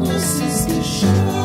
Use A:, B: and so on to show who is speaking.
A: This is the show.